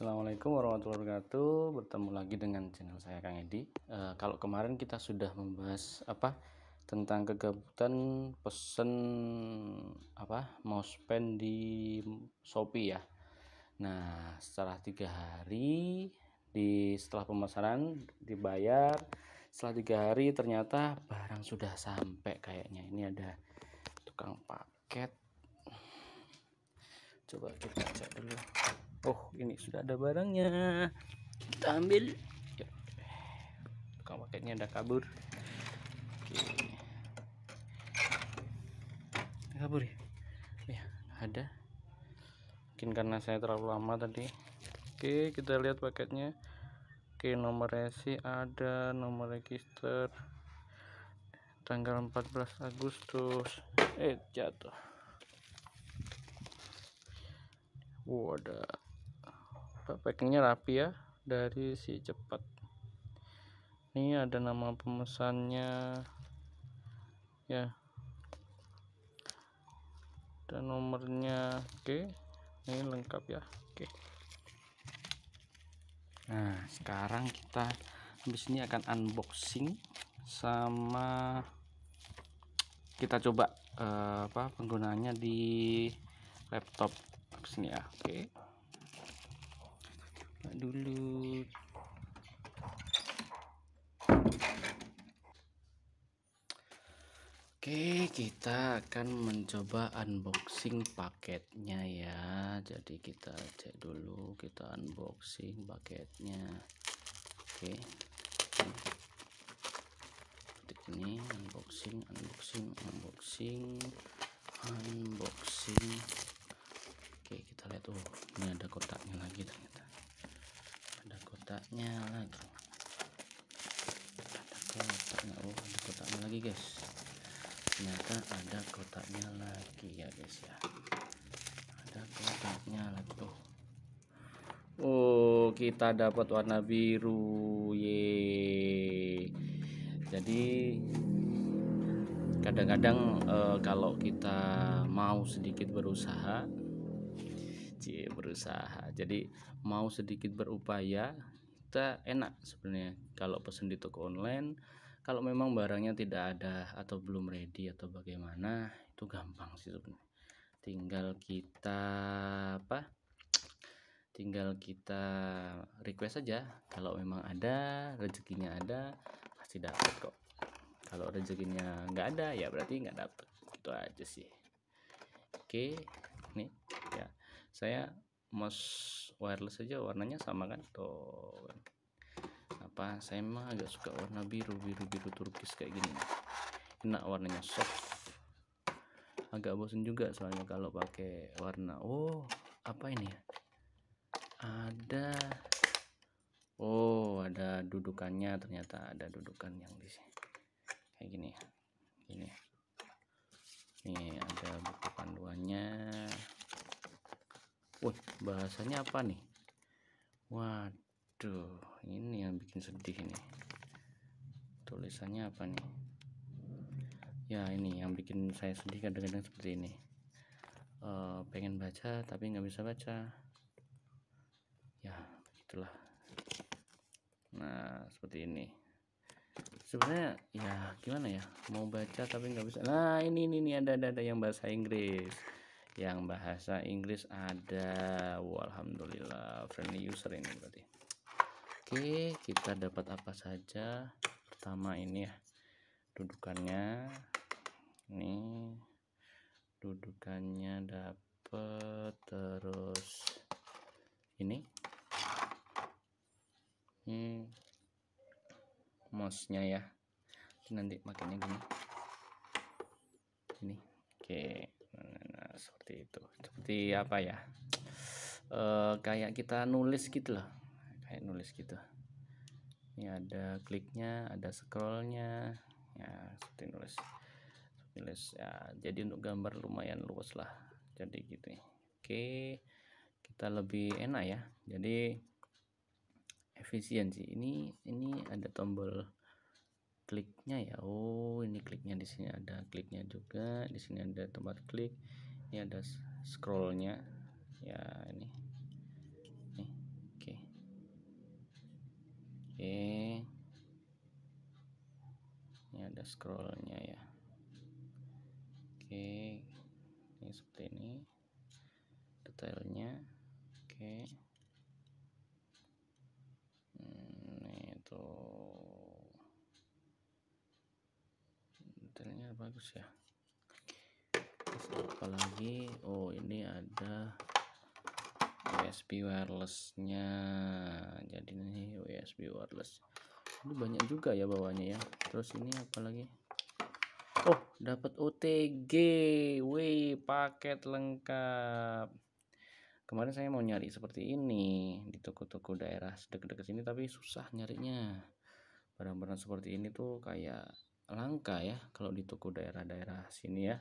Assalamualaikum warahmatullahi wabarakatuh. Bertemu lagi dengan channel saya Kang Edi. Uh, kalau kemarin kita sudah membahas apa tentang kegabutan pesen apa mousepad di Shopee ya. Nah setelah tiga hari di setelah pemesanan dibayar setelah tiga hari ternyata barang sudah sampai kayaknya ini ada tukang paket coba kita cek dulu oh ini sudah ada barangnya. Kita ambil. Tukang paketnya udah kabur. Oke. Kabur ya? Ya ada. Mungkin karena saya terlalu lama tadi. Oke kita lihat paketnya. Oke nomor resi ada. Nomor register. Tanggal 14 Agustus. Eh jatuh. Wow ada packingnya rapi ya dari si cepat. Ini ada nama pemesannya. Ya. Dan nomornya. Oke. Ini lengkap ya. Oke. Nah sekarang kita habis ini akan unboxing sama kita coba uh, apa penggunaannya di laptop. Sini ya. Oke dulu. Oke kita akan mencoba unboxing paketnya ya. Jadi kita cek dulu kita unboxing paketnya. Oke. Ini unboxing unboxing unboxing unboxing. Oke kita lihat oh ini ada kotaknya lagi ternyata kotaknya lagi. Kotaknya oh ada kotaknya lagi guys. Ternyata ada kotaknya lagi ya guys ya. Ada kotaknya lagi tuh. Oh kita dapat warna biru ye jadi kadang-kadang e, kalau kita mau sedikit berusaha cie berusaha. Jadi mau sedikit berupaya kita enak sebenarnya. Kalau pesen di toko online kalau memang barangnya tidak ada atau belum ready atau bagaimana itu gampang sih sebenarnya. Tinggal kita apa tinggal kita request saja kalau memang ada rezekinya ada pasti dapat kok. Kalau rezekinya nggak ada ya berarti nggak dapat itu aja sih. Oke nih ya. Saya mouse wireless saja warnanya sama kan? Tuh apa saya memang agak suka warna biru biru biru turkis kayak gini. Enak warnanya soft. Agak bosan juga soalnya kalau pakai warna. Oh apa ini ya? Ada. Oh ada dudukannya ternyata ada dudukan yang di sini. Kayak gini ini ini ada buku panduannya Wah, bahasanya apa nih? Waduh, ini yang bikin sedih ini. Tulisannya apa nih? Ya, ini yang bikin saya sedih kadang-kadang seperti ini. Uh, pengen baca tapi nggak bisa baca. Ya, begitulah. Nah, seperti ini. Sebenarnya ya gimana ya? Mau baca tapi nggak bisa. Nah, ini ini, ini ada ada ada yang bahasa Inggris yang bahasa Inggris ada. Alhamdulillah. Friendly user ini berarti. Oke kita dapat apa saja? Pertama ini ya dudukannya. Ini dudukannya dapat terus ini. Ini mouse nya ya nanti makanya gini. Ini oke. Nah seperti itu. Seperti apa ya? E, kayak kita nulis gitu loh. Kayak nulis gitu. Ini ada kliknya ada scrollnya. Ya seperti nulis. Nulis. Ya jadi untuk gambar lumayan luas lah. Jadi gitu. Oke kita lebih enak ya. Jadi efisiensi ini ini ada tombol kliknya ya. Oh ini kliknya di sini. Ada kliknya juga. Di sini ada tempat klik ini ada scrollnya ya ini nih oke okay. oke okay. ini ada scrollnya ya oke okay. ini seperti ini detailnya oke okay. ini tuh detailnya bagus ya apalagi oh ini ada USB wirelessnya. Jadi ini USB wireless. Ini banyak juga ya bawahnya ya. Terus ini apa lagi? Oh dapat OTG wih paket lengkap. Kemarin saya mau nyari seperti ini di toko-toko daerah dekat-dekat sini tapi susah nyarinya. Barang-barang seperti ini tuh kayak langka ya kalau di toko daerah-daerah sini ya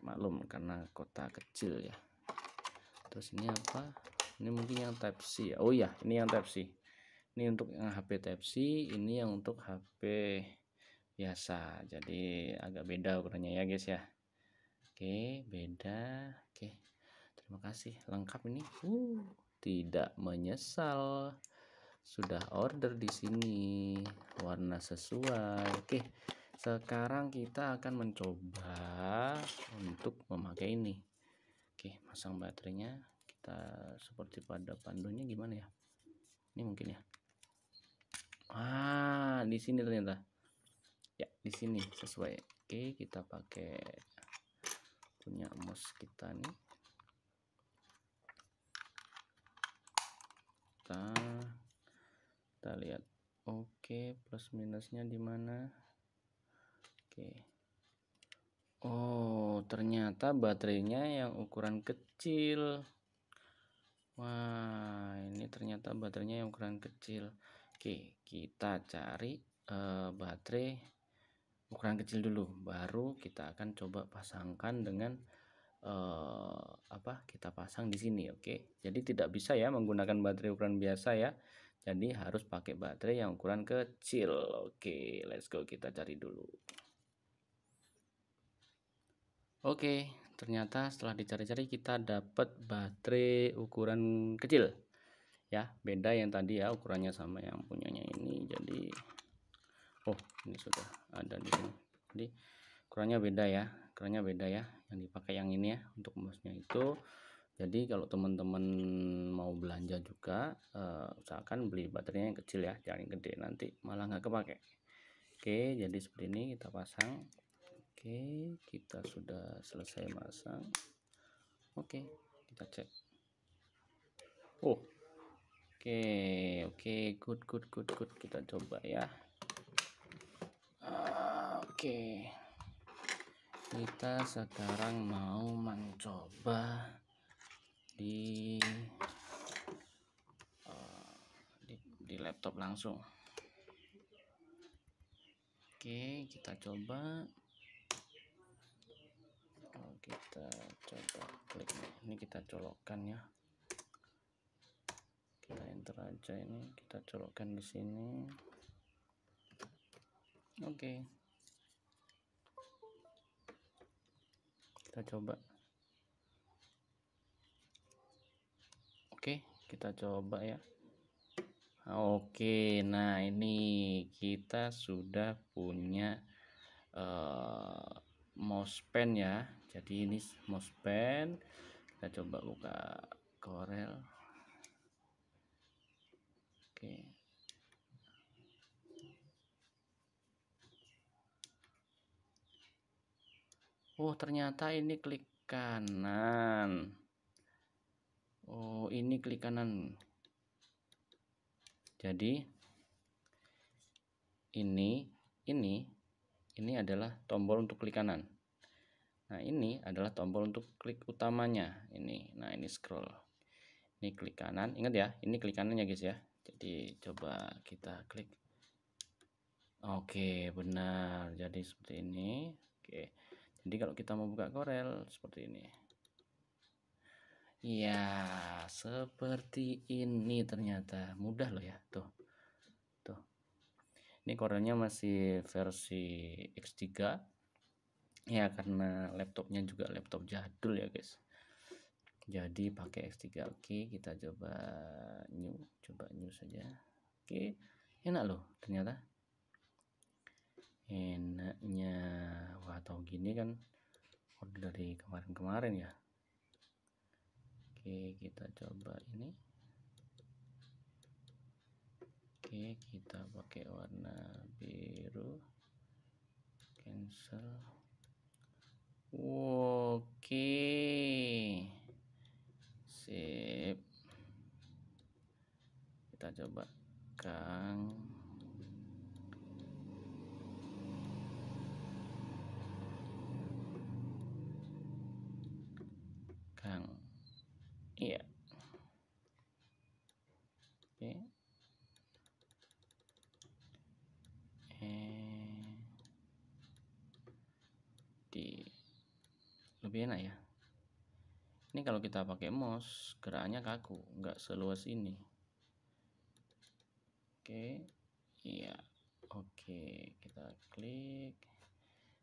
maklum karena kota kecil ya. Terus ini apa? Ini mungkin yang type C ya. Oh ya ini yang type C. Ini untuk yang HP type C ini yang untuk HP biasa. Jadi agak beda ukurannya ya guys ya. Oke beda. Oke terima kasih. Lengkap ini. Uh tidak menyesal. Sudah order di sini. Warna sesuai. Oke sekarang kita akan mencoba untuk memakai ini. Oke pasang baterainya. Kita seperti pada pandunya gimana ya? Ini mungkin ya. Ah di sini ternyata. Ya di sini sesuai. Oke kita pakai punya mouse kita nih. Kita kita lihat. Oke plus minusnya di mana Oke. Oh, ternyata baterainya yang ukuran kecil. Wah, ini ternyata baterainya yang ukuran kecil. Oke, kita cari uh, baterai ukuran kecil dulu. Baru kita akan coba pasangkan dengan uh, apa? Kita pasang di sini, oke. Jadi tidak bisa ya menggunakan baterai ukuran biasa ya. Jadi harus pakai baterai yang ukuran kecil. Oke, let's go kita cari dulu. Oke, ternyata setelah dicari-cari kita dapat baterai ukuran kecil. Ya, beda yang tadi ya ukurannya sama yang punyanya ini. Jadi Oh, ini sudah ada di sini. Jadi ukurannya beda ya. Ukurannya beda ya. Yang dipakai yang ini ya untuk mouse-nya itu. Jadi kalau teman-teman mau belanja juga uh, usahakan beli baterainya yang kecil ya, jangan yang gede nanti malah nggak kepake. Oke, jadi seperti ini kita pasang Oke, kita sudah selesai masang. Oke, kita cek. Oh, oke, oke, good, good, good, good. Kita coba ya. Oke, kita sekarang mau mencoba di uh, di, di laptop langsung. Oke, kita coba kita coba klik ini kita colokkan ya. Kita enter aja ini. Kita colokkan di sini. Oke. Okay. kita coba. Oke okay, kita coba ya. Oke nah ini kita sudah punya uh, mouse pen ya jadi ini mouse pen. Kita coba buka Corel oke. Oh ternyata ini klik kanan. Oh ini klik kanan. Jadi ini ini ini adalah tombol untuk klik kanan Nah, ini adalah tombol untuk klik utamanya. Ini. Nah, ini scroll. Ini klik kanan. Ingat ya, ini klik kanan ya, guys ya. Jadi coba kita klik. Oke, benar. Jadi seperti ini. Oke. Jadi kalau kita mau buka Corel seperti ini. Ya, seperti ini ternyata. Mudah loh ya. Tuh. Tuh. Ini Corelnya masih versi X3 ya karena laptopnya juga laptop jadul ya guys. Jadi pakai X3 oke kita coba new coba new saja. Oke enak loh ternyata. Enaknya. Wah atau gini kan order dari kemarin-kemarin ya. Oke kita coba ini. Oke kita pakai warna biru. Cancel oke. Sip. Kita coba kang iya oke eh di lebih enak ya. Ini kalau kita pakai mouse geraknya kaku nggak seluas ini. Oke iya oke kita klik.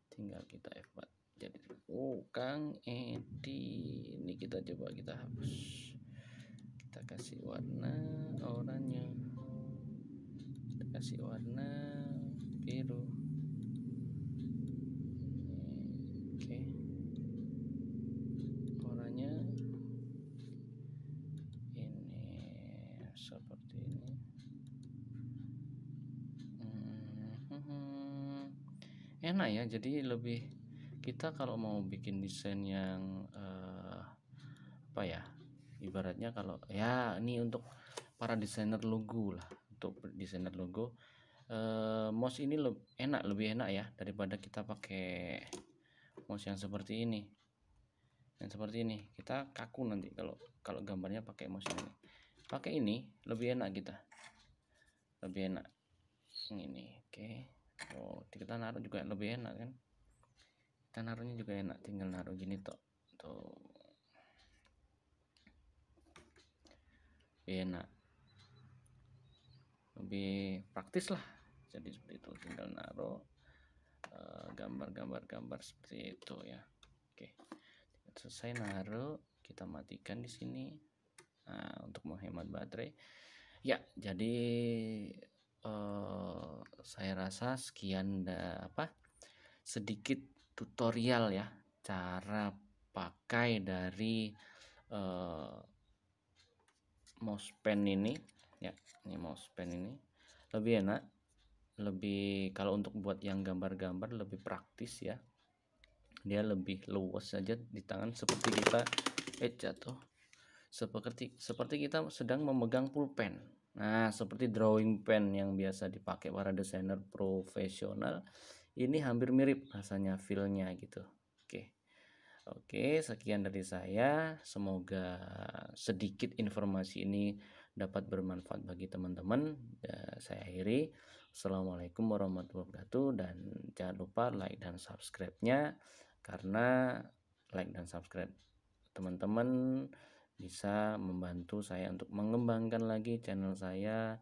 Tinggal kita F4 jadi oh Kang Edi. Ini kita coba kita hapus. Kita kasih warna oranye. Kita kasih warna biru ya. Jadi lebih kita kalau mau bikin desain yang eh, apa ya ibaratnya kalau ya ini untuk para desainer logo lah untuk desainer logo eh, mouse ini le- enak lebih enak ya daripada kita pakai mouse yang seperti ini. Yang seperti ini kita kaku nanti kalau kalau gambarnya pakai mouse ini. Pakai ini lebih enak kita. Lebih enak yang ini oke oh kita naruh juga lebih enak kan? Kita naruhnya juga enak tinggal naruh gini tok tuh. Lebih enak. Lebih praktis lah jadi seperti itu. Tinggal naruh eh, gambar-gambar-gambar seperti itu ya. Oke selesai naruh kita matikan di sini. Nah, untuk menghemat baterai. Ya jadi eh, saya rasa sekian da, apa sedikit tutorial ya cara pakai dari eh, mouse pen ini. Ya ini mouse pen ini. Lebih enak lebih kalau untuk buat yang gambar-gambar lebih praktis ya. Dia lebih luas saja di tangan seperti kita eh jatuh. Seperti seperti kita sedang memegang pulpen nah seperti drawing pen yang biasa dipakai para desainer profesional ini hampir mirip rasanya feelnya gitu. Oke. Oke sekian dari saya. Semoga sedikit informasi ini dapat bermanfaat bagi teman-teman. Ya, saya akhiri. Assalamualaikum warahmatullahi wabarakatuh dan jangan lupa like dan subscribe-nya karena like dan subscribe teman-teman bisa membantu saya untuk mengembangkan lagi channel saya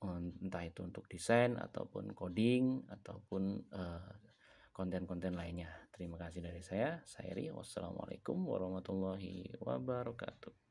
entah itu untuk desain ataupun coding ataupun eh, konten-konten lainnya. Terima kasih dari saya. Saya Ri. Wassalamualaikum warahmatullahi wabarakatuh.